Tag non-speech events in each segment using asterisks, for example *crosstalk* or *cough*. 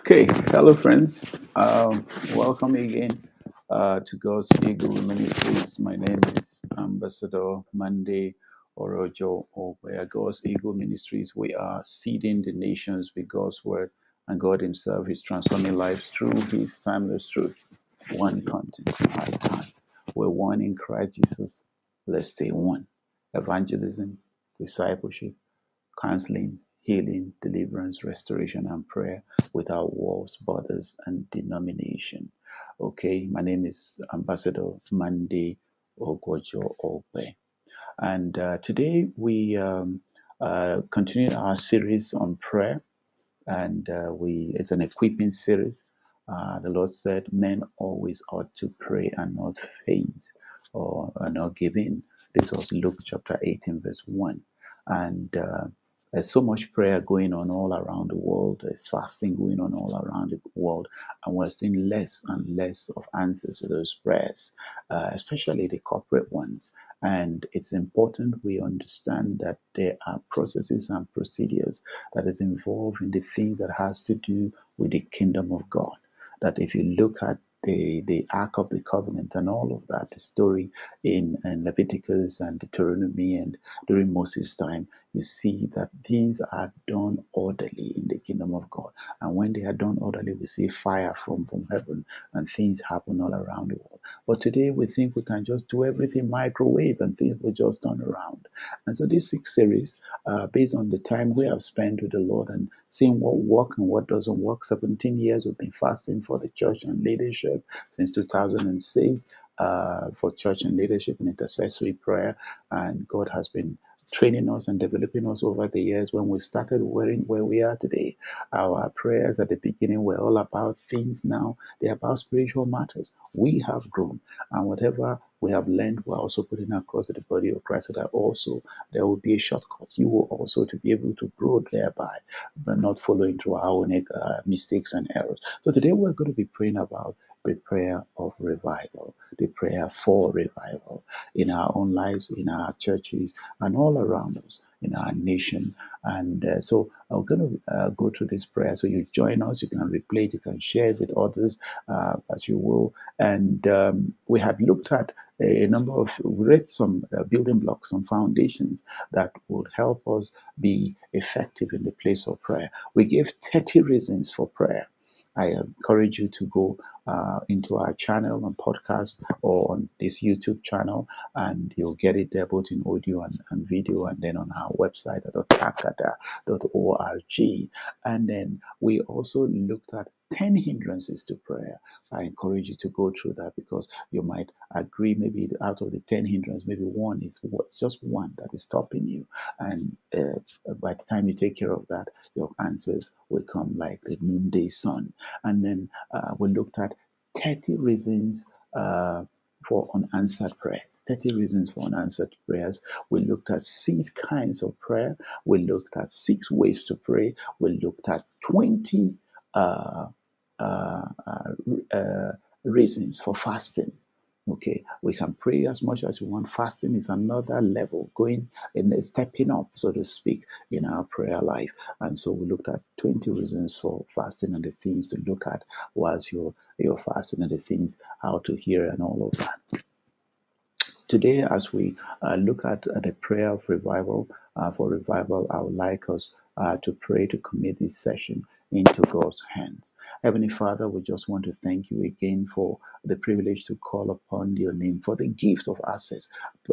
Okay, hello friends. Um, welcome again uh, to God's Eagle Ministries. My name is Ambassador Monday Orojo Where God's Eagle Ministries. We are seeding the nations with God's word, and God Himself is transforming lives through His timeless truth, one content at a time. We're one in Christ Jesus. Let's stay one. Evangelism, discipleship, counseling, healing, deliverance, restoration, and prayer without walls, borders, and denomination. Okay, my name is Ambassador Monday Ogojo Ogbe. And uh, today we um, uh, continue our series on prayer, and uh, we it's an equipping series. Uh, the Lord said, "Men always ought to pray and not faint, or, or not give in." This was Luke chapter 18, verse 1. And uh, there's so much prayer going on all around the world. There's fasting going on all around the world. And we're seeing less and less of answers to those prayers, uh, especially the corporate ones. And it's important we understand that there are processes and procedures that is involved in the thing that has to do with the kingdom of God. That if you look at the, the Ark of the Covenant and all of that, the story in, in Leviticus and Deuteronomy and during Moses' time, you see that things are done orderly in the kingdom of God. And when they are done orderly, we see fire from, from heaven and things happen all around the world. But today we think we can just do everything microwave and things will just turn around. And so this six series, uh, based on the time we have spent with the Lord and seeing what works and what doesn't work, 17 years we've been fasting for the church and leadership since 2006. Uh, for church and leadership and intercessory prayer, and God has been training us and developing us over the years when we started wearing where we are today. Our prayers at the beginning were all about things now, they're about spiritual matters. We have grown, and whatever we have learned, we're also putting across the body of Christ so that also there will be a shortcut. You will also to be able to grow thereby, but not following through our own uh, mistakes and errors. So today we're going to be praying about the prayer of revival, the prayer for revival in our own lives, in our churches, and all around us in our nation. And uh, so I'm going to uh, go through this prayer. So you join us, you can replay it, you can share it with others uh, as you will. And um, we had looked at a number of, we read some uh, building blocks, some foundations that would help us be effective in the place of prayer. We gave 30 reasons for prayer. I encourage you to go uh, into our channel and podcast or on this YouTube channel, and you'll get it there both in audio and, and video, and then on our website at otakada.org. And then we also looked at 10 hindrances to prayer. I encourage you to go through that because you might agree maybe out of the 10 hindrances, maybe one is just one that is stopping you. And uh, by the time you take care of that, your answers will come like the noonday sun. And then uh, we looked at 30 reasons. Uh, for unanswered prayers. 30 reasons for unanswered prayers. We looked at six kinds of prayer. We looked at six ways to pray. We looked at 20 uh, uh, uh, uh, reasons for fasting. Okay, we can pray as much as we want. Fasting is another level, going and stepping up, so to speak, in our prayer life. And so we looked at 20 reasons for fasting and the things to look at whilst you're, you're fasting and the things how to hear and all of that. Today, as we uh, look at uh, the prayer of revival, uh, for revival, I would like us uh, to pray to commit this session into God's hands. Heavenly Father, we just want to thank you again for the privilege to call upon your name, for the gift of access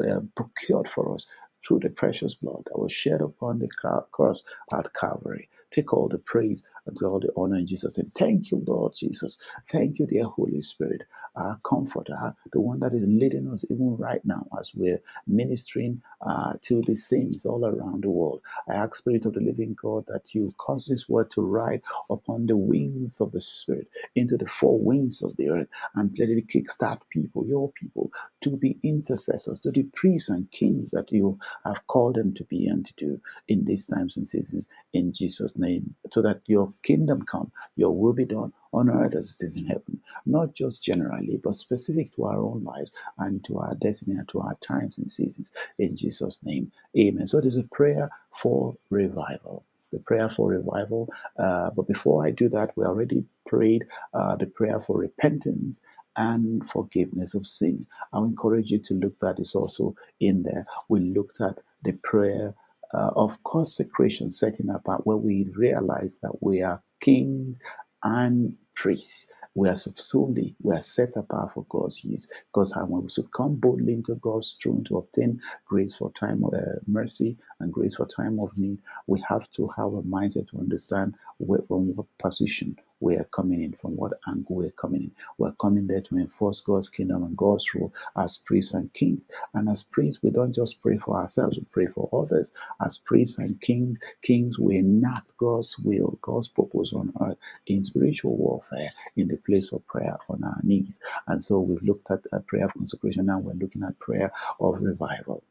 uh, procured for us through the precious blood that was shed upon the cross at Calvary. Take all the praise and all the honor in Jesus' name. Thank you, Lord Jesus. Thank you, dear Holy Spirit, our comforter, the one that is leading us even right now as we're ministering uh, to the saints all around the world. I ask, Spirit of the living God, that you cause this word to ride upon the wings of the Spirit into the four winds of the earth and let it kickstart people, your people, to be intercessors, to the priests and kings that you have called them to be and to do in these times and seasons in Jesus' name, so that your kingdom come, your will be done on earth as it is in heaven, not just generally, but specific to our own lives and to our destiny and to our times and seasons in Jesus' name. Amen. So it is a prayer for revival. the prayer for revival. Uh, but before I do that, we already prayed uh, the prayer for repentance and forgiveness of sin. I'll encourage you to look that is also in there. We looked at the prayer uh, of consecration, setting apart, where we realize that we are kings and priests. We are solely we are set apart for God's use. Because we should come boldly into God's throne to obtain grace for time of uh, mercy and grace for time of need, we have to have a mindset to understand where, from what position we are coming in, from what angle we're coming in. We're coming there to enforce God's kingdom and God's rule as priests and kings. And as priests, we don't just pray for ourselves, we pray for others. As priests and kings, kings, we enact God's will, God's purpose on earth in spiritual warfare, in the place of prayer on our knees. And so we've looked at a prayer of consecration, now we're looking at prayer of revival.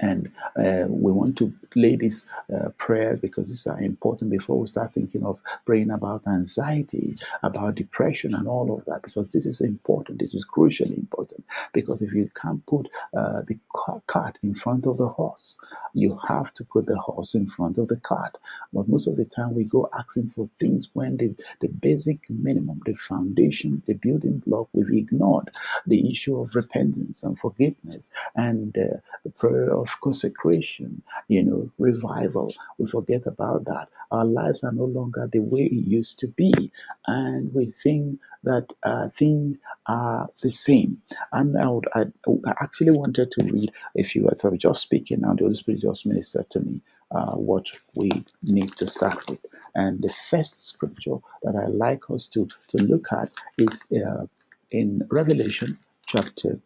And uh, we want to lay this uh, prayer because these are important before we start thinking of praying about anxiety, about depression, and all of that. Because this is important. This is crucially important. Because if you can't put uh, the cart in front of the horse, you have to put the horse in front of the cart. But most of the time, we go asking for things when the, the basic minimum, the foundation, the building block, we've ignored the issue of repentance and forgiveness and uh, the prayer of of consecration, you know, revival. We forget about that. Our lives are no longer the way it used to be, and we think that uh, things are the same. And I, would, I, I, actually wanted to read a few words. I was just speaking now. The Holy Spirit just ministered to me uh, what we need to start with. And the first scripture that I like us to, to look at is uh, in Revelation chapter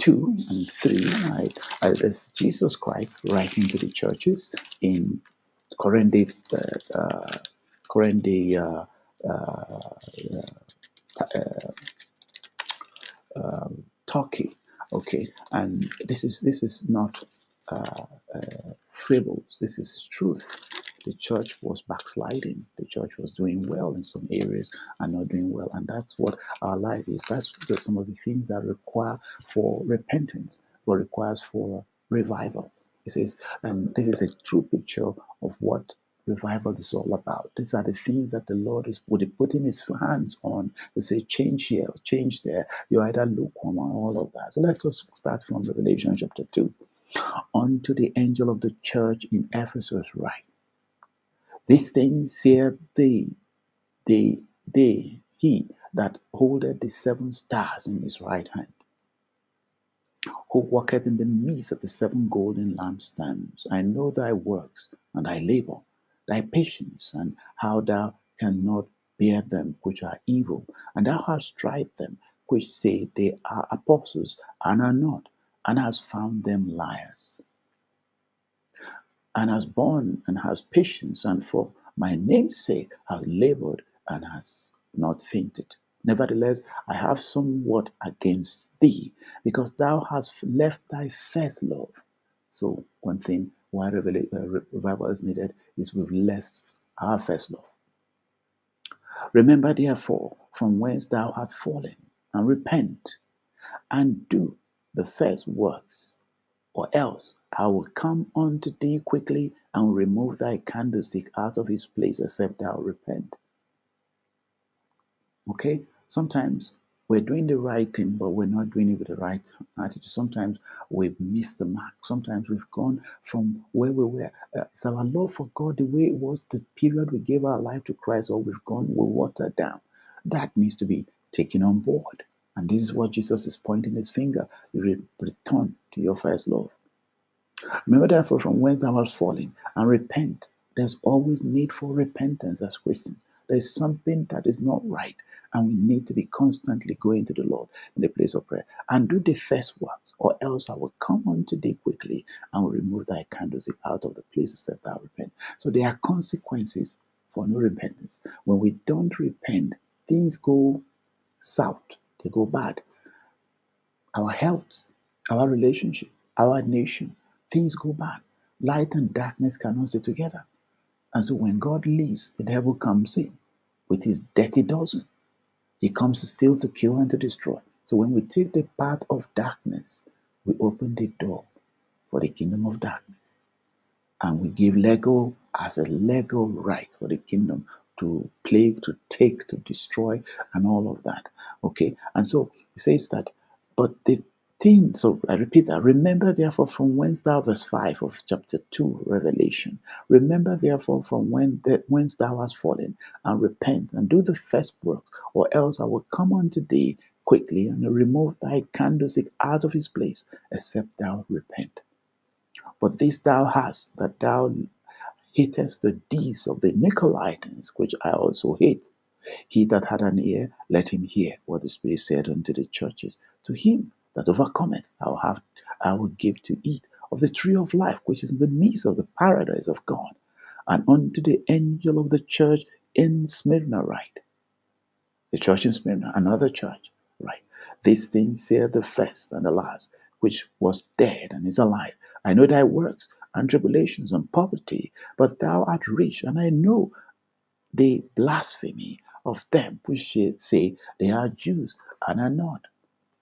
2 and 3, right, uh, is Jesus Christ writing to the churches in Corinth, uh, uh, Corinth, uh, uh, uh, um, Turkey. Okay, and this is this is not uh, uh, fables. This is truth the church was backsliding. The church was doing well in some areas and not doing well. And that's what our life is. That's some of the things that require for repentance, what requires for revival. He says, and this is a true picture of what revival is all about. These are the things that the Lord is putting his hands on to say, change here, change there. You're either lukewarm or all of that. So let's just start from Revelation chapter 2. Unto the angel of the church in Ephesus, write these things saith they, they, they, he that holdeth the seven stars in his right hand, who walketh in the midst of the seven golden lampstands. I know thy works and thy labor, thy patience, and how thou cannot bear them which are evil, and thou hast tried them which say they are apostles and are not, and hast found them liars and has borne and has patience, and for my name's sake has labored and has not fainted. Nevertheless, I have somewhat against thee, because thou hast left thy first love. So, one thing why uh, revival is needed is we've left our first love. Remember, therefore, from whence thou art fallen, and repent, and do the first works, or else I will come unto thee quickly and remove thy candlestick out of his place except thou repent. Okay? Sometimes we're doing the right thing, but we're not doing it with the right attitude. Sometimes we've missed the mark. Sometimes we've gone from where we were. Uh, is our love for God the way it was the period we gave our life to Christ, or we've gone, we watered down? That needs to be taken on board. And this is what Jesus is pointing his finger. Return to your first love. Remember therefore from whence thou hast fallen and repent. There's always need for repentance as Christians. There's something that is not right, and we need to be constantly going to the Lord in the place of prayer and do the first works, or else I will come unto thee quickly and will remove thy candlestick out of the place except thou repent. So there are consequences for no repentance. When we don't repent, things go south, they go bad. Our health, our relationship, our nation, things go bad. Light and darkness cannot stay together. And so when God leaves, the devil comes in with his dirty dozen. He comes to steal, to kill, and to destroy. So when we take the path of darkness, we open the door for the kingdom of darkness. and we give legal as a legal right for the kingdom to plague, to take, to destroy, and all of that. Okay, and so he says that, but the so I repeat that, remember therefore from whence thou, verse 5 of chapter 2, Revelation, remember therefore from when that whence thou hast fallen, and repent and do the first work, or else I will come unto thee quickly and remove thy candlestick out of his place, except thou repent. But this thou hast, that thou hatest the deeds of the Nicolaitans, which I also hate. He that had an ear, let him hear what the Spirit said unto the churches. To him that overcometh, I will have I will give to eat of the tree of life, which is in the midst of the paradise of God. And unto the angel of the church in Smyrna write. The church in Smyrna, another church, right? These things say the first and the last, which was dead and is alive. I know thy works and tribulations and poverty, but thou art rich, and I know the blasphemy of them which say they are Jews and are not,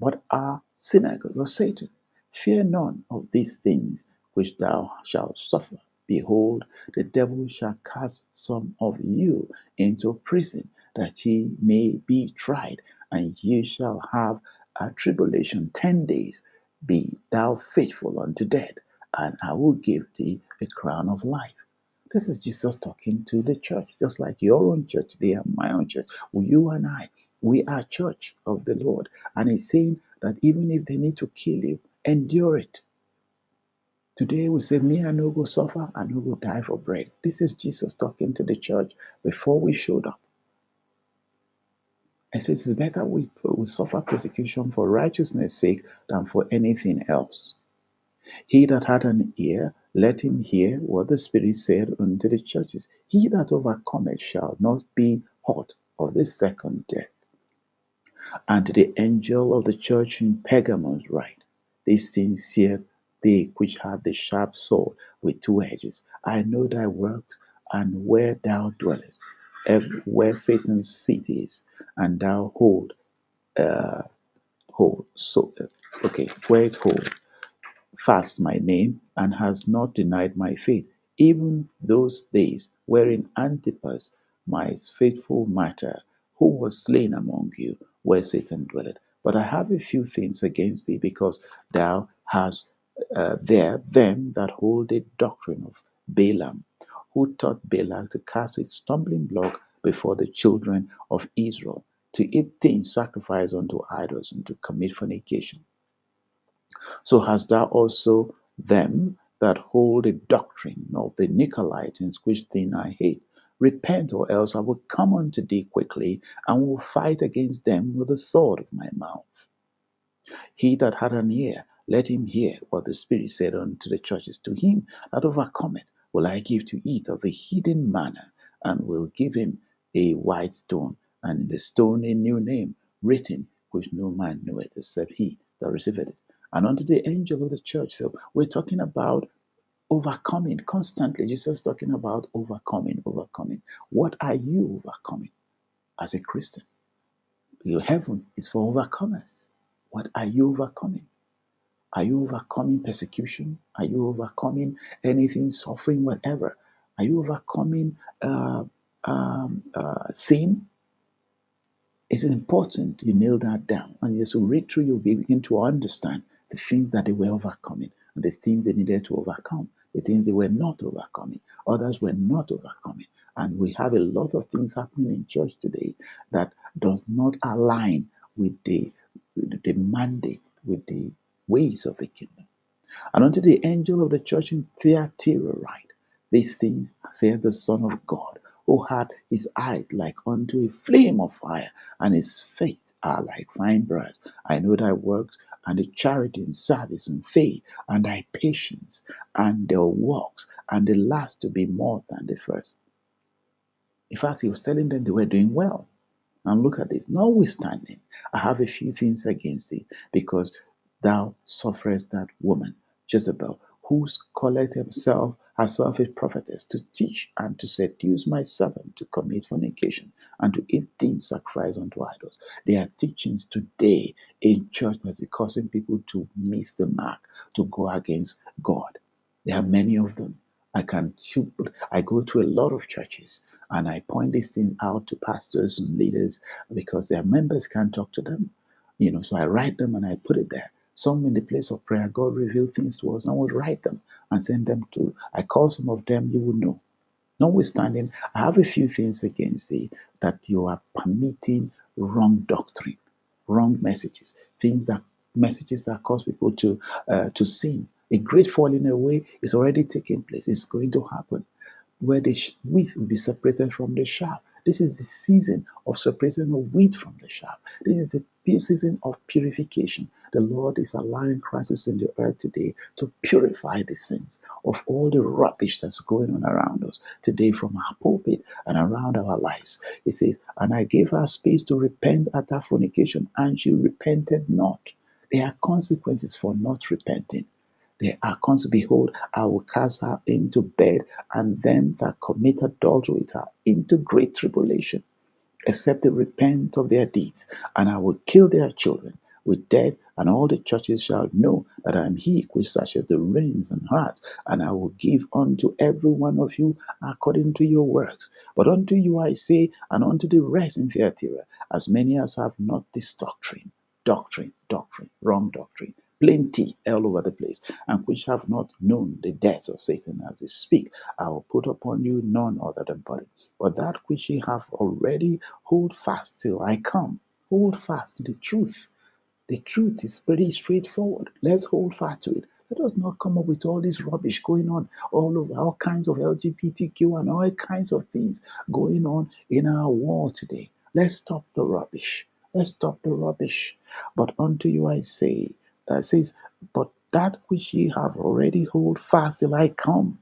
but are synagogue of Satan. Fear none of these things which thou shalt suffer. Behold, the devil shall cast some of you into prison, that ye may be tried, and ye shall have a tribulation ten days. Be thou faithful unto death, and I will give thee a crown of life. This is Jesus talking to the church, just like your own church, they are my own church. Well, you and I, we are church of the Lord. And he's saying that even if they need to kill you, endure it. Today we say, Me and no go suffer and no go die for bread. This is Jesus talking to the church before we showed up. He says it's better we, we suffer persecution for righteousness' sake than for anything else. He that had an ear, let him hear what the Spirit said unto the churches. He that overcometh shall not be hurt of the second death. And the angel of the church in Pergamos write, things saith they which have the sharp sword with two edges. I know thy works and where thou dwellest, where Satan's seat is, and thou hold, uh, hold, so, uh, okay, where it hold fast my name and has not denied my faith, even those days wherein Antipas, my faithful martyr, who was slain among you, where Satan dwelleth. But I have a few things against thee, because thou hast uh, there them that hold a doctrine of Balaam, who taught Balak to cast a stumbling block before the children of Israel, to eat things sacrificed unto idols, and to commit fornication. So hast thou also them that hold a doctrine of the Nicolaitans, which thing I hate. Repent, or else I will come unto thee quickly, and will fight against them with the sword of my mouth. He that had an ear, let him hear what the Spirit said unto the churches. To him that overcometh will I give to eat of the hidden manna, and will give him a white stone, and in the stone a new name written, which no man knoweth except he that receiveth it and unto the angel of the church. So we're talking about overcoming constantly. Jesus talking about overcoming, overcoming. What are you overcoming as a Christian? Your heaven is for overcomers. What are you overcoming? Are you overcoming persecution? Are you overcoming anything, suffering, whatever? Are you overcoming uh, um, uh, sin? It's important you nail that down. And as you read through, you'll begin to understand the things that they were overcoming and the things they needed to overcome, the things they were not overcoming. Others were not overcoming. And we have a lot of things happening in church today that does not align with the, the mandate, with the ways of the kingdom. And unto the angel of the church in Thyatira write, These things saith the Son of God, who had his eyes like unto a flame of fire, and his feet are like fine brass. I know thy works, and the charity and service and faith and thy patience and their works and the last to be more than the first. In fact, he was telling them they were doing well. And look at this. Notwithstanding, I have a few things against thee, because thou sufferest that woman, Jezebel, who calleth himself herself a prophetess, to teach and to seduce my servant to commit fornication and to eat things sacrificed unto idols. There are teachings today in church that is causing people to miss the mark, to go against God. There are many of them. I can I go to a lot of churches and I point these things out to pastors and leaders because their members can't talk to them. You know, so I write them and I put it there. Some in the place of prayer, God revealed things to us and we write them and send them to. I call some of them, you will know. Notwithstanding, I have a few things against thee that you are permitting wrong doctrine, wrong messages, things that messages that cause people to uh, to sin. A great falling away is already taking place. It's going to happen where the wheat will be separated from the chaff. This is the season of separating the wheat from the chaff. This is the season of purification. The Lord is allowing crisis in the earth today to purify the sins of all the rubbish that's going on around us today from our pulpit and around our lives. He says, And I gave her space to repent at her fornication, and she repented not. There are consequences for not repenting. There are consequences. Behold, I will cast her into bed, and them that commit adultery with her into great tribulation, except they repent of their deeds, and I will kill their children with death, and all the churches shall know that I am he which searcheth the reins and hearts, and I will give unto every one of you according to your works. But unto you I say, and unto the rest in Thyatira, as many as have not this doctrine, doctrine, doctrine, wrong doctrine, plenty all over the place, and which have not known the death of Satan as we speak. I will put upon you none other than body. But that which ye have already, hold fast till I come. Hold fast to the truth. The truth is pretty straightforward. Let's hold fast to it. Let us not come up with all this rubbish going on all over, all kinds of LGBTQ and all kinds of things going on in our world today. Let's stop the rubbish. Let's stop the rubbish. But unto you I say, uh, says, But that which ye have already hold fast till I come.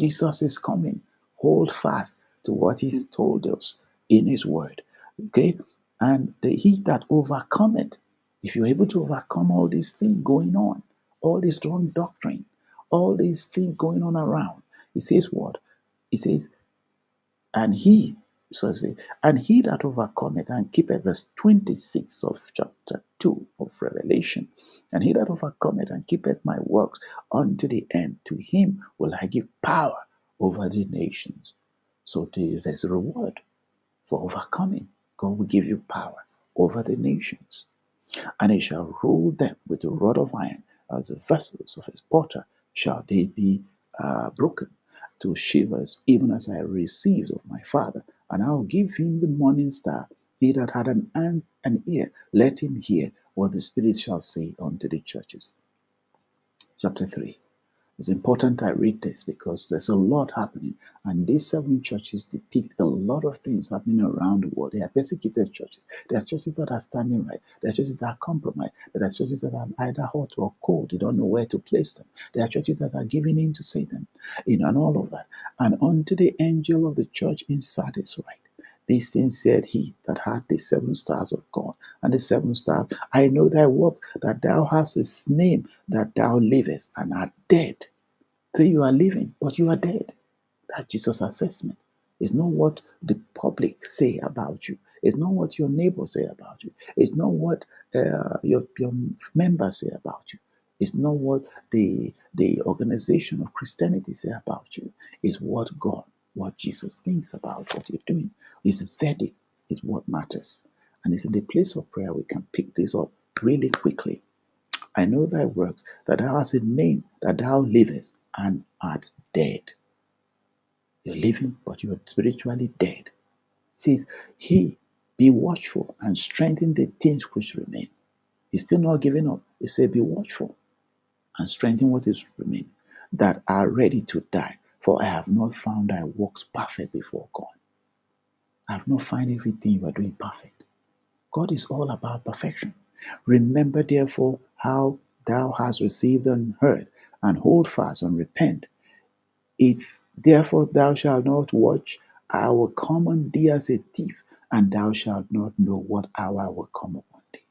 Jesus is coming. Hold fast to what he's told us in his word. Okay? And the he that overcometh, if you're able to overcome all these things going on, all this wrong doctrine, all these things going on around, he says what? He says, and he so say, and he that overcometh and keepeth verse 26 of chapter 2 of Revelation, and he that overcometh and keepeth my works unto the end, to him will I give power over the nations. So there's a reward for overcoming. God will give you power over the nations, and he shall rule them with a rod of iron, as the vessels of his potter shall they be uh, broken to shivers, even as I received of my Father and I will give him the morning star. He that had an, an ear, let him hear what the Spirit shall say unto the churches. Chapter 3. It's important I read this because there's a lot happening, and these seven churches depict a lot of things happening around the world. They are persecuted churches. There are churches that are standing right. There are churches that are compromised. There are churches that are either hot or cold. They don't know where to place them. There are churches that are giving in to Satan, you know, and all of that. And unto the angel of the church in Sardis, right? These things said he that had the seven stars of God and the seven stars. I know thy work, that thou hast a name, that thou livest and art dead. So you are living, but you are dead. That's Jesus' assessment. It's not what the public say about you. It's not what your neighbors say about you. It's not what uh, your, your members say about you. It's not what the, the organization of Christianity say about you. It's what God what Jesus thinks about what you're doing. His verdict is what matters. And it's in the place of prayer we can pick this up really quickly. I know thy works, that thou hast a name, that thou livest and art dead. You're living, but you are spiritually dead. It says, He be watchful and strengthen the things which remain. He's still not giving up. He said, Be watchful and strengthen what is remaining, that are ready to die. For I have not found thy works perfect before God. I have not found everything you are doing perfect. God is all about perfection. Remember, therefore, how thou hast received and heard, and hold fast and repent. If therefore thou shalt not watch, I will come on thee as a thief, and thou shalt not know what hour I will come upon thee.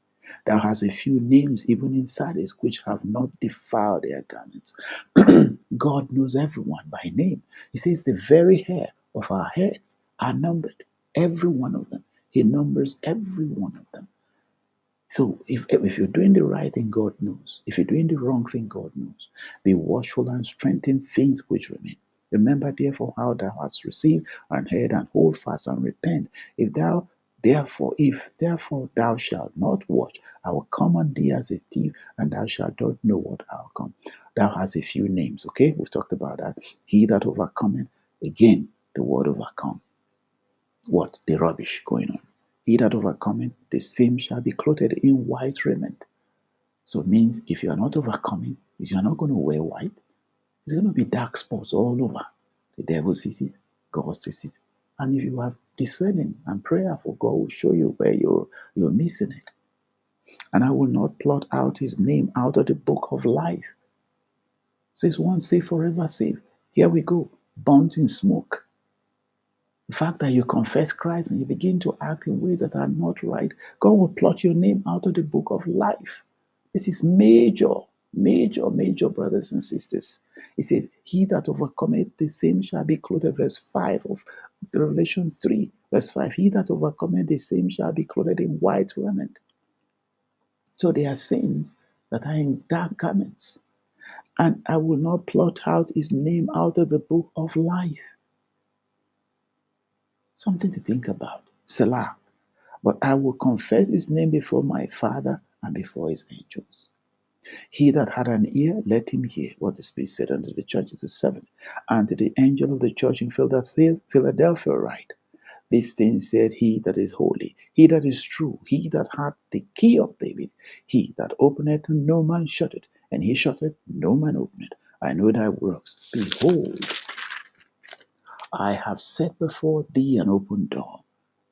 Thou hast a few names even in Sardis which have not defiled their garments. *clears throat* God knows everyone by name. He says the very hair of our heads are numbered, every one of them. He numbers every one of them. So if, if you're doing the right thing, God knows. If you're doing the wrong thing, God knows. Be watchful and strengthen things which remain. Remember therefore how thou hast received and heard, and hold fast and repent. If thou therefore, if therefore thou shalt not watch, I will come on thee as a thief, and thou shalt not know what I will come. Thou hast a few names, okay? We've talked about that. He that overcometh, again, the word overcome. What? The rubbish going on. He that overcometh, the same shall be clothed in white raiment. So it means if you are not overcoming, if you are not going to wear white, it's going to be dark spots all over. The devil sees it, God sees it. And if you have discerning and prayerful, God will show you where you're you're missing it. And I will not blot out his name out of the book of life. Says one saved, forever saved. Here we go. Burnt in smoke. The fact that you confess Christ and you begin to act in ways that are not right, God will blot your name out of the book of life. This is major, major, major, brothers and sisters. It says, He that overcometh, the same shall be clothed. Verse 5 of Revelation 3, verse 5. He that overcometh, the same shall be clothed in white raiment. So there are sins that are in dark garments. And I will not blot out his name out of the book of life. Something to think about. Selah. But I will confess his name before my Father and before his angels. He that had an ear, let him hear what the Spirit said unto the church of the seven, and to the angel of the church in Philadelphia write. These things said he that is holy, he that is true, he that hath the key of David, he that openeth and no man shutteth, and he shutteth, no man openeth. I know thy works. Behold, I have set before thee an open door,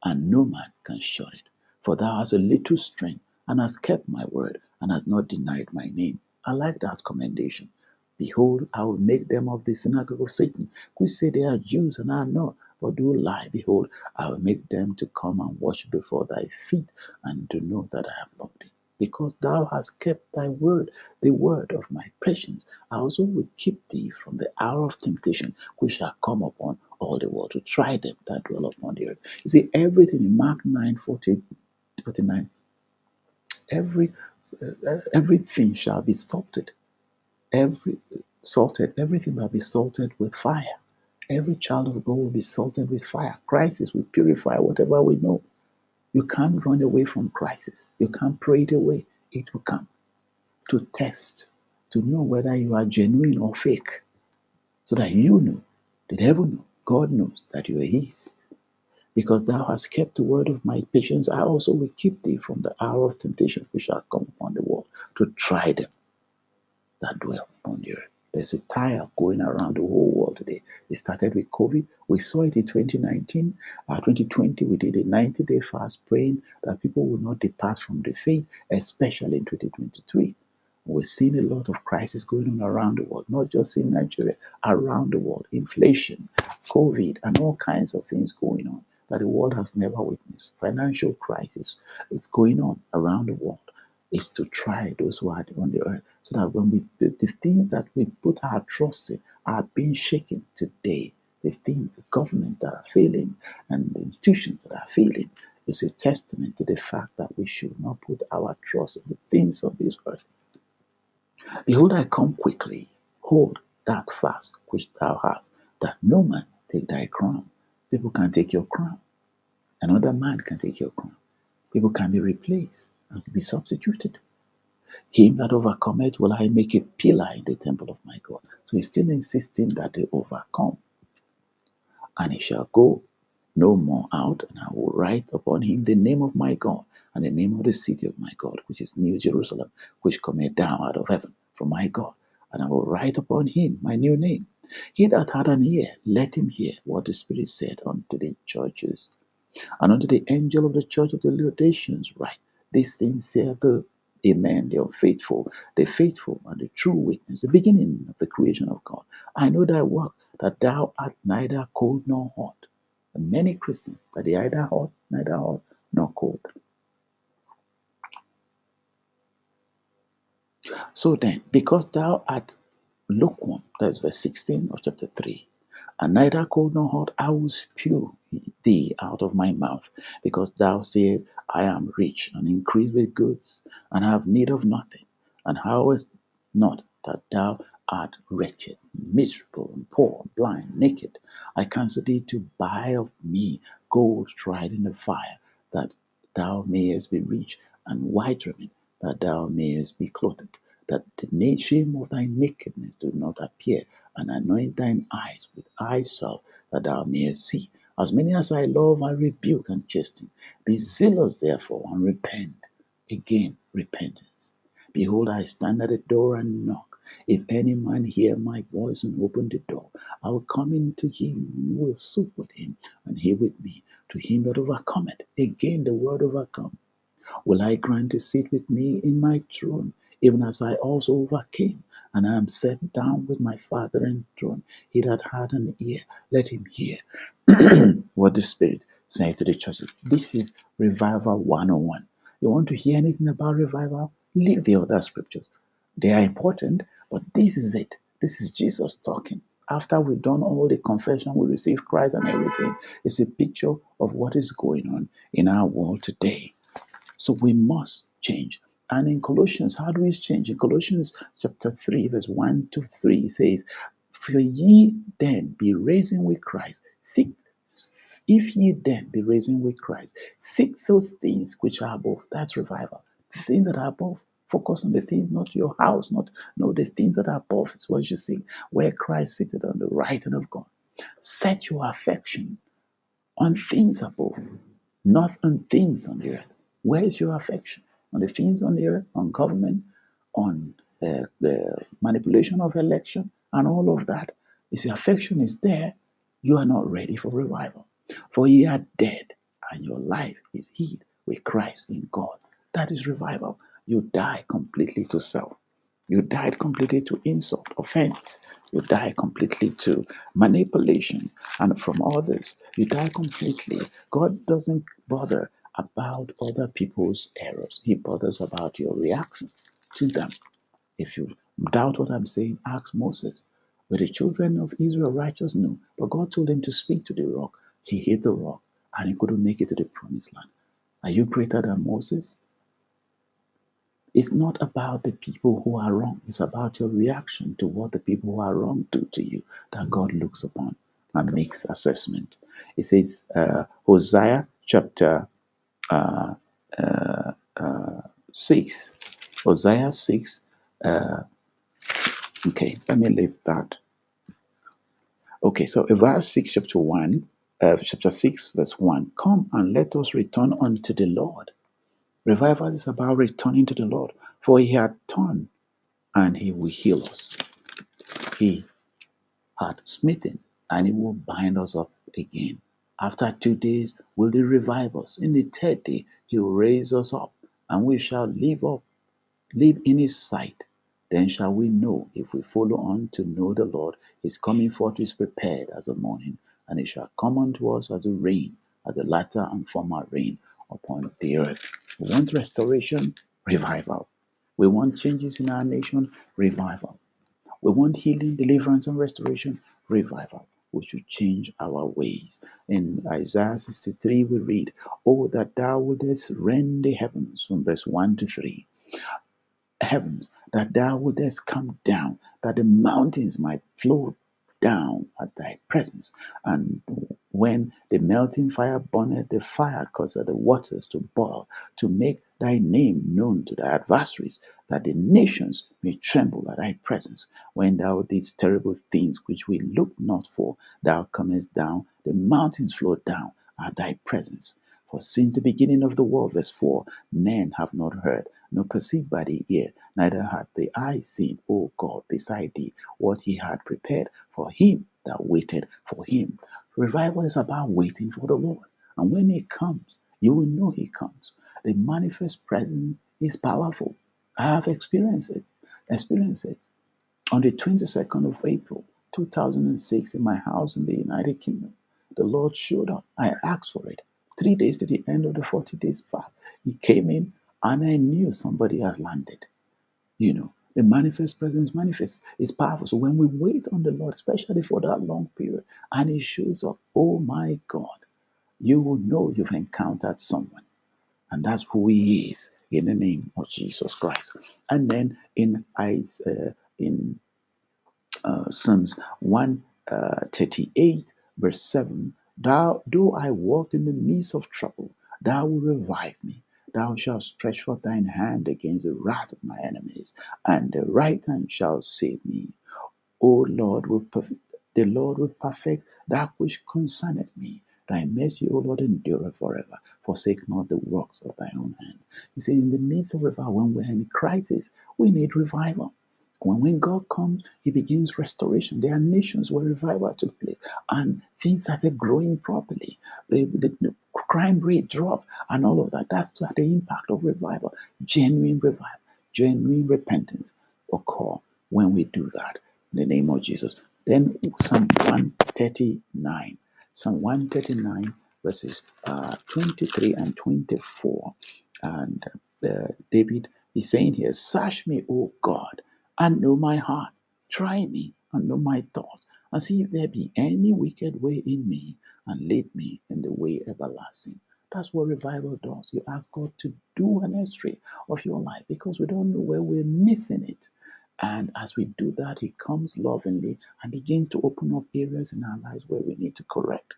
and no man can shut it. For thou hast a little strength, and has kept my word, and has not denied my name. I like that commendation. Behold, I will make them of the synagogue of Satan, which say they are Jews and are not, but do lie. Behold, I will make them to come and worship before thy feet, and to know that I have loved thee because thou hast kept thy word, the word of my patience. I also will keep thee from the hour of temptation which shall come upon all the world to try them that dwell upon the earth. You see, everything in Mark 9 40, 49, every, uh, everything shall be salted. Every salted, everything will be salted with fire. Every child of God will be salted with fire. Crisis will purify whatever we know. You can't run away from crisis. You can't pray it away. It will come to test, to know whether you are genuine or fake, so that you know, the devil know, God knows that you are His. Because thou hast kept the word of my patience, I also will keep thee from the hour of temptation which shall come upon the world to try them that dwell on the earth. There's a tire going around the whole world today. It started with COVID. We saw it in 2019. Uh, 2020, we did a 90 day fast praying that people will not depart from the faith, especially in 2023. We're seeing a lot of crisis going on around the world, not just in Nigeria, around the world. Inflation, COVID, and all kinds of things going on that the world has never witnessed. Financial crisis is going on around the world. Is to try those who are on the earth so that when we the, the things that we put our trust in are being shaken today. The things the government that are failing and the institutions that are failing is a testament to the fact that we should not put our trust in the things of this earth. Behold i come quickly. Hold that fast which thou hast that no man take thy crown people can take your crown another man can take your crown people can be replaced and be substituted. Him that overcometh will I make a pillar in the temple of my God. So he's still insisting that they overcome. And he shall go no more out, and I will write upon him the name of my God and the name of the city of my God, which is New Jerusalem, which cometh down out of heaven from my God. And I will write upon him my new name. He that hath an ear, let him hear what the Spirit said unto the churches. And unto the angel of the church of the Laodiceans write, these things saith the Amen. They are faithful, the faithful and the true witness, the beginning of the creation of God. I know thy work, that thou art neither cold nor hot. And many Christians that they either hot, neither hot nor cold. So then, because thou art lukewarm, that's verse 16 of chapter 3, and neither cold nor hot, I will spew thee out of my mouth, because thou sayest, I am rich and increase with goods, and have need of nothing, and how is not that thou art wretched, miserable, and poor, blind, naked. I counsel thee to buy of me gold tried in the fire, that thou mayest be rich, and white raiment, that thou mayest be clothed, that the shame of thy nakedness do not appear, and anoint thine eyes with eye salve, that thou mayest see. As many as I love, I rebuke and chasten. Be zealous, therefore, and repent. Again, repentance. Behold, I stand at the door and knock. If any man hear my voice and open the door, I will come in to him and will sup with him, and he with me. To him that overcometh, again the word overcome, will I grant to sit with me in my throne, even as I also overcame, and I am set down with my Father in throne. He that had an ear, let him hear *clears throat* what the Spirit saying to the churches. This is Revival 101. You want to hear anything about revival? Leave the other scriptures. They are important, but this is it. This is Jesus talking. After we've done all the confession, we receive Christ and everything. It's a picture of what is going on in our world today. So we must change. And in Colossians, how do we change? In Colossians chapter 3, verse 1 to 3, it says, For ye then be risen with Christ, seek if ye then be risen with Christ, seek those things which are above. That's revival. The things that are above. Focus on the things, not your house, not no, the things that are above is what you see, where Christ seated on the right hand of God. Set your affection on things above, not on things on the earth. Where is your affection? On the things on the earth, on government, on uh, the manipulation of election, and all of that. If your affection is there, you are not ready for revival. For ye are dead, and your life is hid with Christ in God. That is revival. You die completely to self. You died completely to insult, offense. You die completely to manipulation and from others. You die completely. God doesn't bother about other people's errors, He bothers about your reaction to them. If you doubt what I'm saying, ask Moses. Were the children of Israel righteous? No. But God told them to speak to the rock. He hit the rock and he couldn't make it to the promised land. Are you greater than Moses? It's not about the people who are wrong. It's about your reaction to what the people who are wrong do to you that God looks upon and makes assessment. It says, uh, Hosea chapter uh, uh, uh, 6. Hosea 6. Uh, okay, let me leave that. Okay, so verse 6, chapter 1, uh, chapter 6, verse 1. Come and let us return unto the Lord. Revival is about returning to the Lord, for he had turned and he will heal us. He had smitten and he will bind us up again. After two days, will he revive us? In the third day, he will raise us up, and we shall live up, live in his sight. Then shall we know if we follow on to know the Lord, his coming forth is prepared as a morning, and it shall come unto us as a rain, as the latter and former rain upon the earth. We want restoration, revival. We want changes in our nation, revival. We want healing, deliverance, and restoration, revival. We should change our ways. In Isaiah 63, we read, Oh, that thou wouldest rend the heavens, from verse 1 to 3 heavens, that thou wouldest come down, that the mountains might flow down at thy presence. And when the melting fire burneth, the fire causeth the waters to boil, to make thy name known to thy adversaries, that the nations may tremble at thy presence. When thou didst terrible things which we looked not for, thou comest down, the mountains flow down at thy presence. For since the beginning of the world, verse 4, men have not heard, nor perceived by the ear, neither hath the eye seen, O God, beside thee, what he had prepared for him that waited for him. Revival is about waiting for the Lord. And when he comes, you will know he comes. The manifest presence is powerful. I have experienced it. Experienced it. On the 22nd of April, 2006, in my house in the United Kingdom, the Lord showed up. I asked for it. Three days to the end of the 40 days fast, he came in and I knew somebody has landed. You know, the manifest presence manifests is powerful. So when we wait on the Lord, especially for that long period, and He shows up, oh my God, you will know you've encountered someone. And that's who He is in the name of Jesus Christ. And then in Isaiah, in uh, Psalms 138, verse 7 Thou, though I walk in the midst of trouble, thou will revive me. Thou shalt stretch forth thine hand against the wrath of my enemies, and the right hand shall save me. O Lord, will perfect, the Lord will perfect that which concerneth me. Thy mercy, O Lord, endureth forever. Forsake not the works of thy own hand. You see, in the midst of revival, when we're in crisis, we need revival. When, when God comes, He begins restoration. There are nations where revival took place and things started growing properly. The, the- the crime rate dropped and all of that. That's the impact of revival. Genuine revival, genuine repentance occur when we do that in the name of Jesus. Then Psalm 139. Psalm 139, verses uh, 23 and 24. And uh, David is saying here, Search me, O God, and know my heart. Try me and know my thoughts, and see if there be any wicked way in me, and lead me in the way everlasting. That's what revival does. You ask God to do an history of your life because we don't know where we're missing it. And as we do that, He comes lovingly and begins to open up areas in our lives where we need to correct.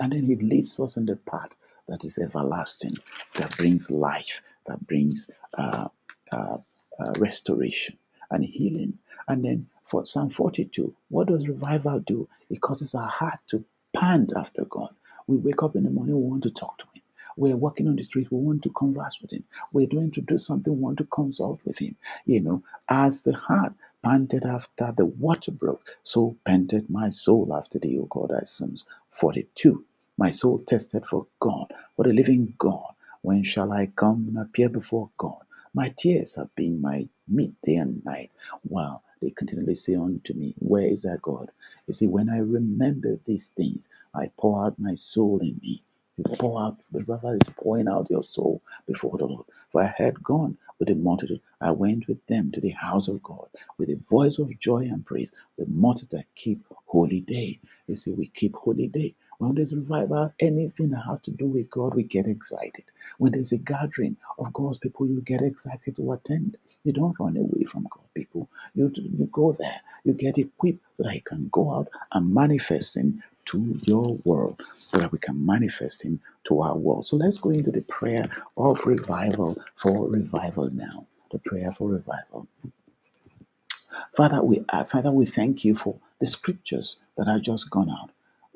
And then He leads us in the path that is everlasting, that brings life, that brings uh, uh, uh, restoration and healing. And then for Psalm 42, what does revival do? It causes our heart to pant after God. We wake up in the morning, we want to talk to Him. We're walking on the street, we want to converse with Him. We're doing to do something, we want to consult with Him. You know, as the heart panted after the water brook, so panted my soul after thee, O God, as Psalms 42. My soul tested for God, for the living God. When shall I come and appear before God? My tears have been my meat day and night, while they continually say unto me, Where is thy God? You see, when I remember these things, I pour out my soul in me. You pour out, the brother is pouring out your soul before the Lord. For I had gone with the multitude. I went with them to the house of God with a voice of joy and praise. The multitude keep holy day. You see, we keep holy day. When there's revival, anything that has to do with God, we get excited. When there's a gathering of God's people, you get excited to attend. You don't run away from God, people. You, you go there, you get equipped so that you can go out and manifest Him to your world, so that we can manifest Him to our world. So let's go into the prayer of revival for revival now. The prayer for revival. Father, we uh, Father, we thank you for the scriptures that have just gone out.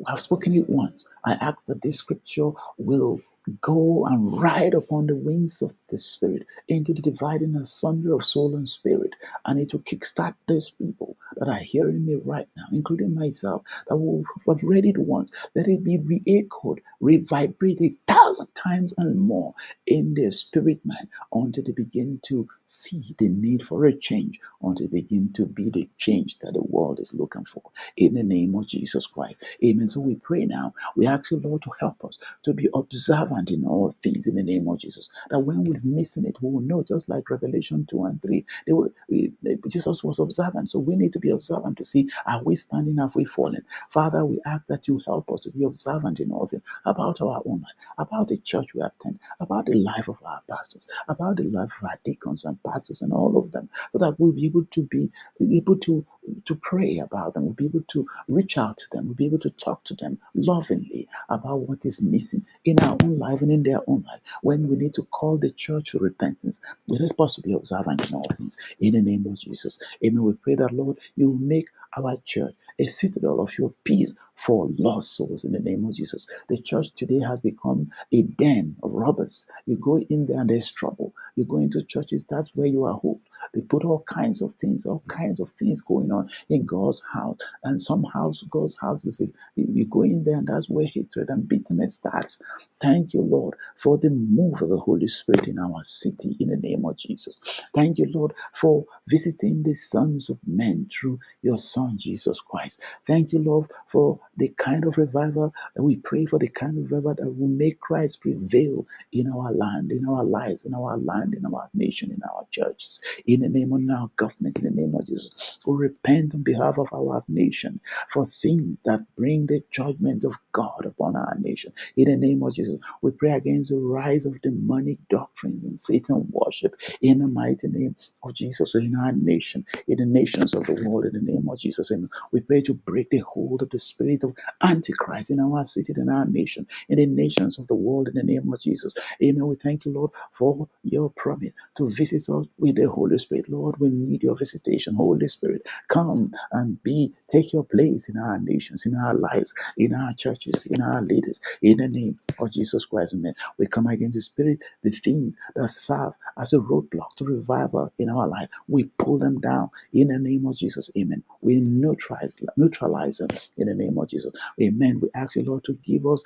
I've spoken it once. I ask that this scripture will go and ride upon the wings of the Spirit into the dividing asunder of soul and spirit, and it will kickstart those people that are hearing me right now, including myself, that will have read it once. Let it be re-echoed, re-vibrated a thousand times and more in their spirit man until they begin to see the need for a change, until they begin to be the change that the world is looking for. In the name of Jesus Christ. Amen. So we pray now. We ask you, Lord, to help us to be observant in all things in the name of Jesus. That when we're missing it, we will know, just like Revelation 2 and 3. They were, we, Jesus was observant. So we need to be observant to see are we standing, have we fallen? Father, we ask that you help us to be observant in all things about our own life, about the church we attend, about the life of our pastors, about the life of our deacons and pastors and all of them, so that we'll be able to be able to to pray about them. We'll be able to reach out to them. We'll be able to talk to them lovingly about what is missing in our own life and in their own life. When we need to call the church to repentance, we help us be observant in all things. In the name of Jesus. Amen. We pray that, Lord, you make our church a citadel of your peace for lost souls in the name of Jesus. The church today has become a den of robbers. You go in there and there's trouble. You go into churches, that's where you are hooked. They put all kinds of things, all kinds of things going on in God's house. And some house, God's houses, you you go in there and that's where hatred and bitterness starts. Thank you, Lord, for the move of the Holy Spirit in our city in the name of Jesus. Thank you, Lord, for visiting the sons of men through your Son, Jesus Christ. Thank you, Lord, for the kind of revival that we pray for, the kind of revival that will make Christ prevail in our land, in our lives, in our land, in our nation, in our churches, in the name of our government, in the name of Jesus. We repent on behalf of our nation for sins that bring the judgment of God upon our nation. In the name of Jesus, we pray against the rise of demonic doctrines and Satan worship in the mighty name of Jesus in our nation, in the nations of the world, in the name of Jesus. Amen. We pray to break the hold of the spirit of Antichrist in our city, in our nation, in the nations of the world, in the name of Jesus. Amen. We thank you, Lord, for your promise to visit us with the Holy Spirit. Lord, we need your visitation. Holy Spirit, come and be, take your place in our nations, in our lives, in our churches, in our leaders, in the name of Jesus Christ. Amen. We come against the spirit, the things that serve as a roadblock to revival in our life. We pull them down in the name of Jesus. Amen. We neutralize, neutralize them in the name of Jesus. Amen. We ask you, Lord, to give us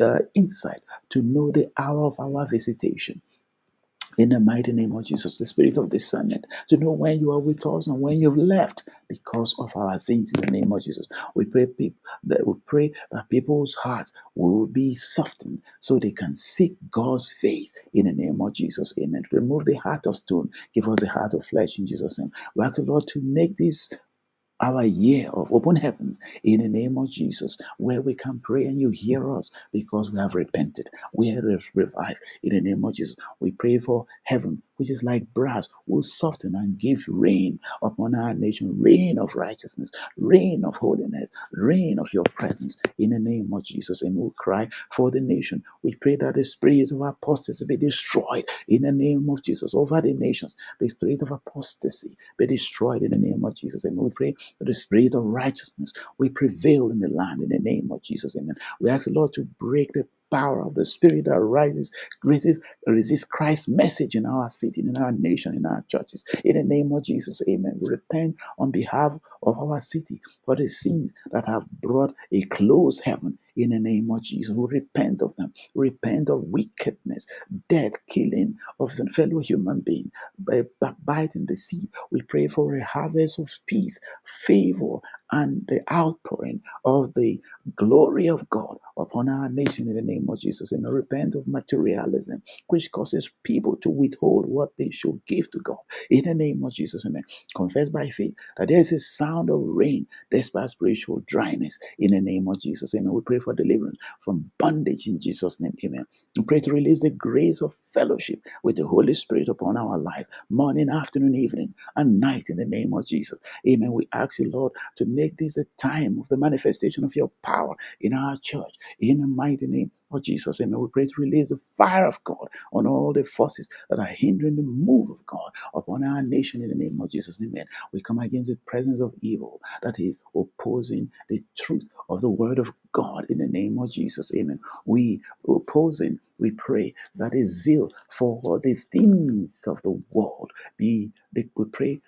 uh, insight to know the hour of our visitation in the mighty name of Jesus, the spirit of discernment, to know when you are with us and when you've left because of our sins in the name of Jesus. We pray people that we pray that people's hearts will be softened so they can seek God's faith in the name of Jesus. Amen. Remove the heart of stone, give us the heart of flesh in Jesus' name. We ask the Lord to make this our year of open heavens in the name of Jesus, where we can pray and you hear us because we have repented. We have revived in the name of Jesus. We pray for heaven, which is like brass, will soften and give rain upon our nation, rain of righteousness, rain of holiness, rain of your presence in the name of Jesus. And we'll cry for the nation. We pray that the spirit of apostasy be destroyed in the name of Jesus over the nations. The spirit of apostasy be destroyed in the name of Jesus. And we pray that the spirit of righteousness we prevail in the land in the name of Jesus. Amen. We ask the Lord to break the power of the spirit that rises, resist, resist Christ's message in our city, in our nation, in our churches. In the name of Jesus, amen. We repent on behalf of our city for the sins that have brought a closed heaven. In the name of Jesus, we repent of them. Repent of wickedness, death, killing of a fellow human being, by backbiting the seed. We pray for a harvest of peace, favor, and the outpouring of the glory of God upon our nation in the name of Jesus. And repent of materialism, which causes people to withhold what they should give to God in the name of Jesus. Amen. Confess by faith that there is a sound of rain despite spiritual dryness in the name of Jesus. Amen. We pray for deliverance from bondage in Jesus' name. Amen. We pray to release the grace of fellowship with the Holy Spirit upon our life, morning, afternoon, evening, and night in the name of Jesus. Amen. We ask you, Lord, to make this a time of the manifestation of your power in our church in the mighty name of Jesus. Amen. We pray to release the fire of God on all the forces that are hindering the move of God upon our nation in the name of Jesus. Amen. We come against the presence of evil that is opposing the truth of the word of God in the name of Jesus. Amen. We opposing, we pray that a zeal for the things of the world be, we pray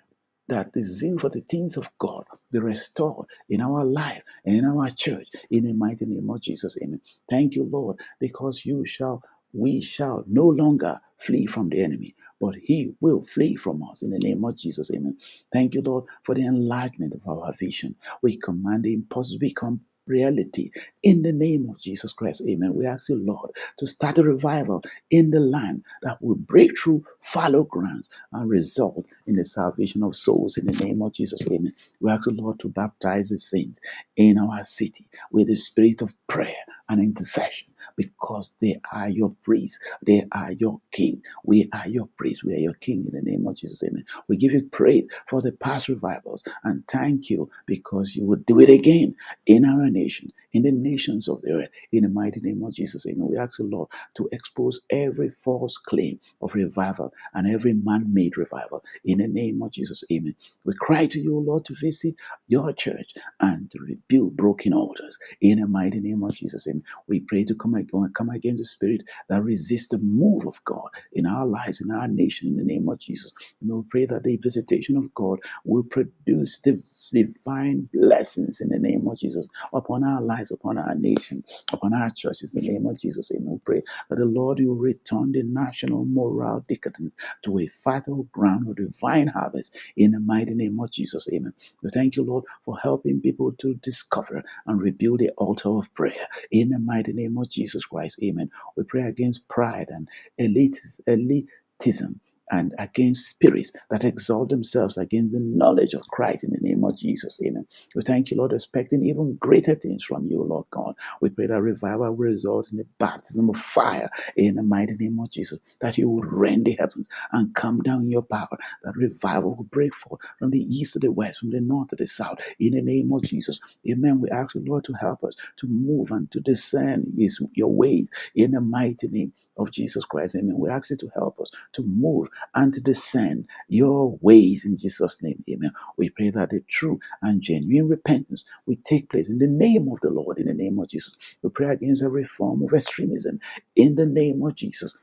that the zeal for the things of God be restored in our life and in our church in the mighty name of Jesus. Amen. Thank you, Lord, because you shall, we shall no longer flee from the enemy, but he will flee from us in the name of Jesus. Amen. Thank you, Lord, for the enlargement of our vision. We command the impossible become reality in the name of Jesus Christ. Amen. We ask you, Lord, to start a revival in the land that will break through fallow grounds and result in the salvation of souls in the name of Jesus. Amen. We ask you, Lord, to baptize the saints in our city with the spirit of prayer and intercession because they are your priests. They are your king. We are your priests. We are your king in the name of Jesus. Amen. We give you praise for the past revivals and thank you because you will do it again in our nation, in the nations of the earth, in the mighty name of Jesus. Amen. We ask the Lord to expose every false claim of revival and every man made revival in the name of Jesus. Amen. We cry to you, Lord, to visit your church and to rebuild broken altars in the mighty name of Jesus. Amen. We pray to come, come against the spirit that resists the move of God in our lives, in our nation, in the name of Jesus. And we pray that the visitation of God will produce the divine blessings in the name of Jesus upon our lives, upon our nation, upon our churches, in the name of Jesus. And we pray that the Lord will return the national moral decadence to a fertile ground of divine harvest in the mighty name of Jesus. Amen. We thank you, Lord, for helping people to discover and rebuild the altar of prayer in the mighty name of Jesus Christ. Amen. We pray against pride and elitis- elitism and against spirits that exalt themselves against the knowledge of Christ in the name of Jesus. Amen. We thank you, Lord, expecting even greater things from you, Lord God. We pray that revival will result in the baptism of fire in the mighty name of Jesus, that you will rend the heavens and come down in your power, that revival will break forth from the east to the west, from the north to the south, in the name of Jesus. Amen. We ask the Lord to help us to move and to discern his, your ways in the mighty name of Jesus Christ. Amen. We ask you to help us to move and to discern your ways in Jesus' name. Amen. We pray that the true and genuine repentance will take place in the name of the Lord, in the name of Jesus. We pray against every form of extremism in the name of Jesus.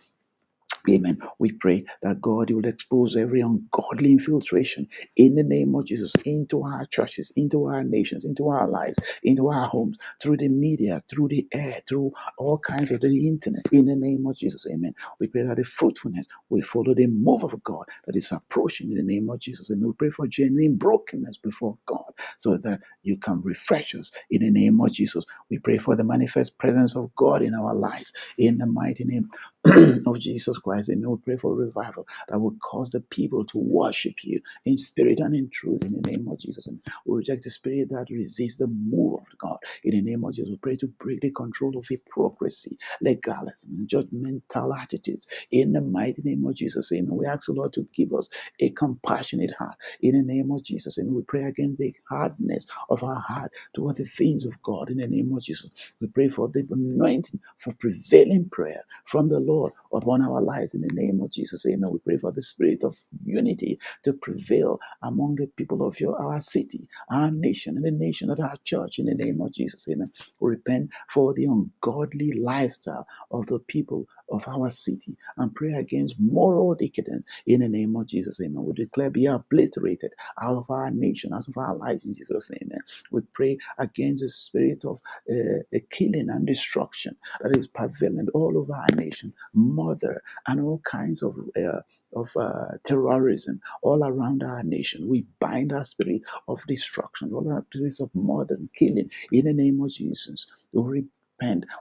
Amen. We pray that God will expose every ungodly infiltration in the name of Jesus into our churches, into our nations, into our lives, into our homes, through the media, through the air, through all kinds of the internet, in the name of Jesus. Amen. We pray that the fruitfulness will follow the move of God that is approaching in the name of Jesus. And we pray for genuine brokenness before God so that you can refresh us in the name of Jesus. We pray for the manifest presence of God in our lives in the mighty name *clears throat* of Jesus Christ. And we pray for revival that will cause the people to worship you in spirit and in truth in the name of Jesus. And we reject the spirit that resists the move of God in the name of Jesus. We pray to break the control of hypocrisy, legalism, and judgmental attitudes in the mighty name of Jesus. Amen. We ask the Lord to give us a compassionate heart in the name of Jesus. And we pray against the hardness of our heart toward the things of God in the name of Jesus. We pray for the anointing for prevailing prayer from the Lord upon our lives in the name of Jesus. Amen. We pray for the spirit of unity to prevail among the people of your our city, our nation, and the nation of our church in the name of Jesus. Amen. We repent for the ungodly lifestyle of the people of our city and pray against moral decadence in the name of Jesus. Amen. We declare be obliterated out of our nation, out of our lives in Jesus' name. Amen. We pray against the spirit of uh, killing and destruction that is prevalent all over our nation, murder, and all kinds of uh, of uh, terrorism all around our nation. We bind our spirit of destruction, all our spirits of murder and killing in the name of Jesus. We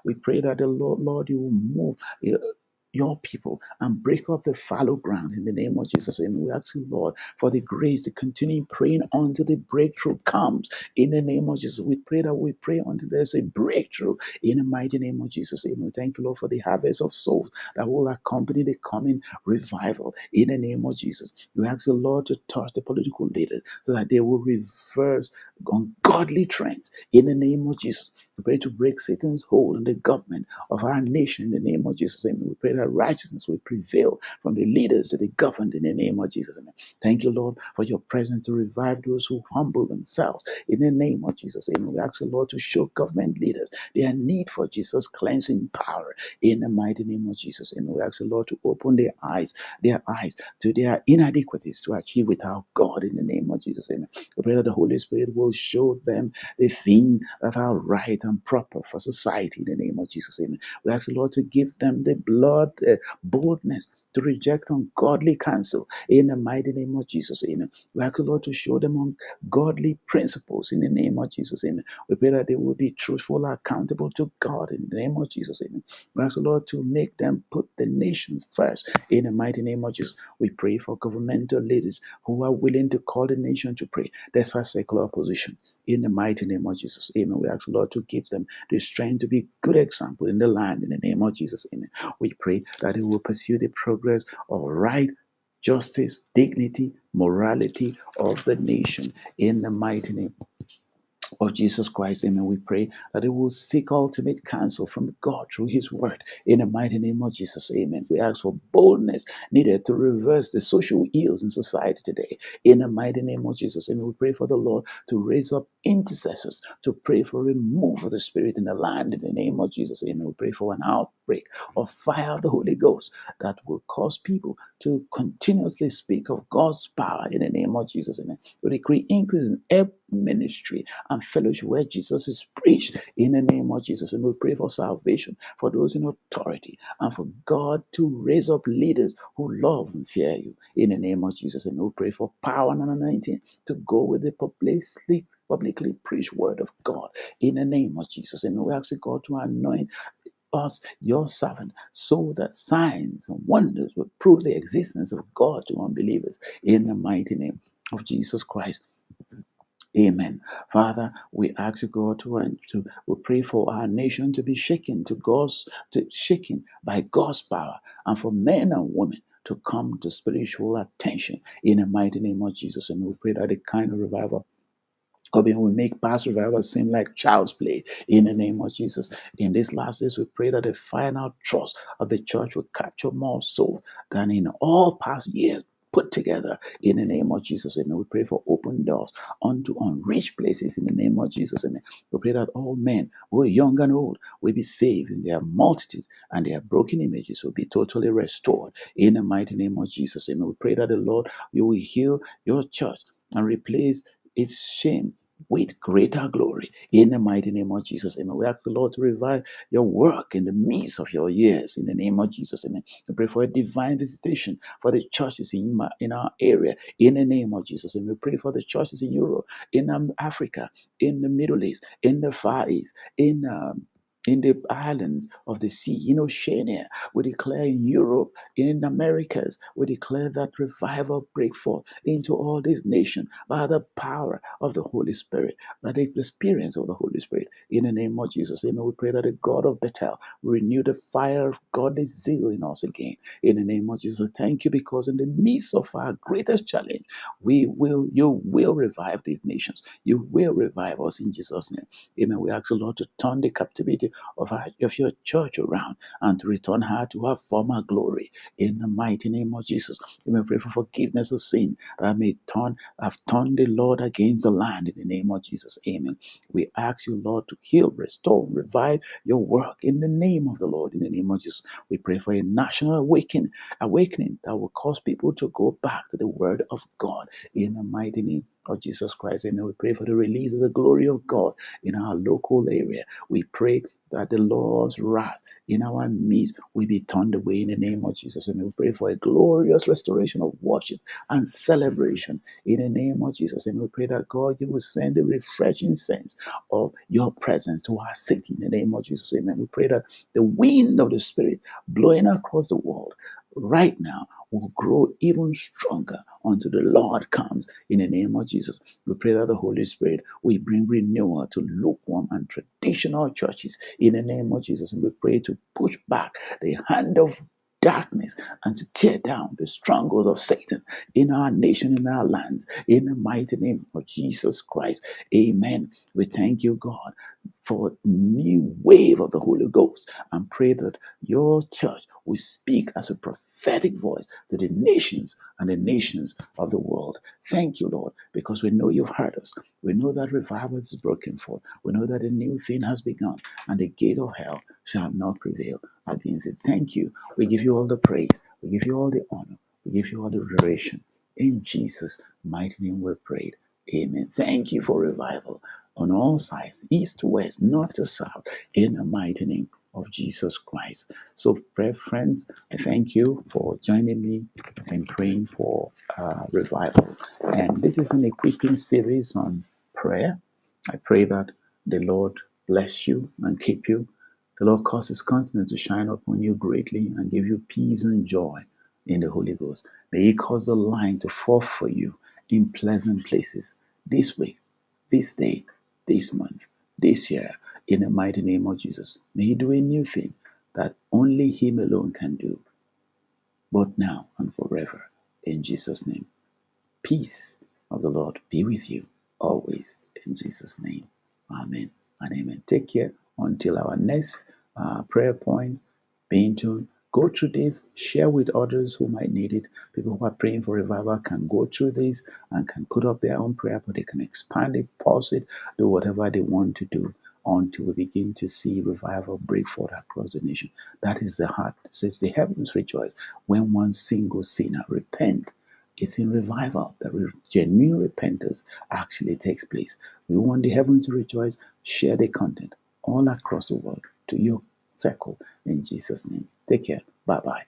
We pray that the Lord, Lord, you will move. Uh, Your people and break up the fallow ground in the name of Jesus. And we ask you, Lord, for the grace to continue praying until the breakthrough comes in the name of Jesus. We pray that we pray until there's a breakthrough in the mighty name of Jesus. Amen. We thank you, Lord, for the harvest of souls that will accompany the coming revival in the name of Jesus. We ask the Lord to touch the political leaders so that they will reverse ungodly trends in the name of Jesus. We pray to break Satan's hold on the government of our nation in the name of Jesus. Amen. We pray that righteousness will prevail from the leaders to the governed in the name of Jesus. Amen. Thank you, Lord, for your presence to revive those who humble themselves in the name of Jesus. Amen. We ask the Lord to show government leaders their need for Jesus' cleansing power in the mighty name of Jesus. Amen. we ask the Lord to open their eyes, their eyes to their inadequacies to achieve without God in the name of Jesus. Amen. We pray that the Holy Spirit will show them the things that are right and proper for society in the name of Jesus. Amen. We ask the Lord to give them the blood Eh, boldness to reject ungodly counsel in the mighty name of Jesus. Amen. We ask the Lord to show them ungodly principles in the name of Jesus. Amen. We pray that they will be truthful, and accountable to God in the name of Jesus. Amen. We ask the Lord to make them put the nations first in the mighty name of Jesus. We pray for governmental leaders who are willing to call the nation to pray despite secular opposition in the mighty name of Jesus. Amen. We ask the Lord to give them the strength to be good example in the land in the name of Jesus. Amen. We pray that He will pursue the progress of right. Justice, dignity, morality of the nation in the mighty name of Jesus Christ. Amen. We pray that it will seek ultimate counsel from God through His word in the mighty name of Jesus. Amen. We ask for boldness needed to reverse the social ills in society today in the mighty name of Jesus. Amen. We pray for the Lord to raise up intercessors to pray for remove of the spirit in the land in the name of Jesus. Amen. We pray for an outbreak of fire of the Holy Ghost that will cause people to continuously speak of God's power in the name of Jesus. Amen. We decree increase in every ministry and fellowship where Jesus is preached in the name of Jesus. And we pray for salvation for those in authority and for God to raise up leaders who love and fear you in the name of Jesus. And we pray for power and anointing to go with the publicly publicly preached word of God in the name of Jesus. And we ask God to anoint us, your servant, so that signs and wonders will prove the existence of God to unbelievers in the mighty name of Jesus Christ. Amen. Father, we ask you, God, to, uh, to we pray for our nation to be shaken to God's to shaken by God's power and for men and women to come to spiritual attention in the mighty name of Jesus. And we pray that the kind of revival God, we make past revival seem like child's play in the name of Jesus. In these last days, we pray that the final trust of the church will capture more souls than in all past years put together in the name of Jesus. Amen. We pray for open doors unto unreached places in the name of Jesus. Amen. We pray that all men, both young and old, will be saved in their multitudes and their broken images will be totally restored in the mighty name of Jesus. Amen. We pray that the Lord, you will heal your church and replace its shame with greater glory in the mighty name of Jesus. Amen. We ask the Lord to revive your work in the midst of your years in the name of Jesus. Amen. We pray for a divine visitation for the churches in, my, in our area in the name of Jesus. And we pray for the churches in Europe, in um, Africa, in the Middle East, in the Far East, in um, in the islands of the sea, in Oceania, we declare in Europe, in Americas, we declare that revival break forth into all these nations by the power of the Holy Spirit, by the experience of the Holy Spirit. In the name of Jesus, amen. We pray that the God of Bethel renew the fire of godly zeal in us again. In the name of Jesus, thank you because in the midst of our greatest challenge, we will, you will revive these nations. You will revive us in Jesus' name. Amen. We ask the Lord to turn the captivity of, of your church around and to return her to her former glory in the mighty name of Jesus. Amen. Pray for forgiveness of sin that I may turn, have turned the Lord against the land in the name of Jesus. Amen. We ask you, Lord, to heal, restore, revive your work in the name of the Lord, in the name of Jesus. We pray for a national awakening, awakening that will cause people to go back to the word of God in the mighty name of Jesus Christ. Amen. We pray for the release of the glory of God in our local area. We pray that the Lord's wrath in our midst will be turned away in the name of Jesus. Amen. we pray for a glorious restoration of worship and celebration in the name of Jesus. And we pray that God, you will send a refreshing sense of your presence to our city in the name of Jesus. Amen. We pray that the wind of the Spirit blowing across the world right now will grow even stronger until the Lord comes in the name of Jesus. We pray that the Holy Spirit will bring renewal to lukewarm and traditional churches in the name of Jesus. And we pray to push back the hand of darkness and to tear down the stronghold of Satan in our nation, in our lands, in the mighty name of Jesus Christ. Amen. We thank you, God, for a new wave of the Holy Ghost and pray that your church will speak as a prophetic voice to the nations and the nations of the world. Thank you, Lord, because we know you've heard us. We know that revival is broken forth. We know that a new thing has begun, and the gate of hell shall not prevail against it. Thank you. We give you all the praise. We give you all the honor. We give you all the adoration. In Jesus' mighty name we pray. Amen. Thank you for revival on all sides, east to west, north to south, in the mighty name of Jesus Christ. So, pray, friends, I thank you for joining me in praying for uh, revival. And this is an equipping series on prayer. I pray that the Lord bless you and keep you. The Lord cause his countenance to shine upon you greatly and give you peace and joy in the Holy Ghost. May he cause the line to fall for you in pleasant places this week, this day, this month, this year, in the mighty name of Jesus. May he do a new thing that only him alone can do, both now and forever. In Jesus' name. Peace of the Lord be with you always. In Jesus' name. Amen and amen. Take care until our next uh, prayer point. Being tuned. Go through this, share with others who might need it. People who are praying for revival can go through this and can put up their own prayer, but they can expand it, pause it, do whatever they want to do until we begin to see revival break forth across the nation. That is the heart. Says the heavens rejoice when one single sinner repent it's in revival that re- genuine repentance actually takes place. We want the heavens to rejoice. Share the content all across the world to your circle in Jesus' name. Take care. Bye bye.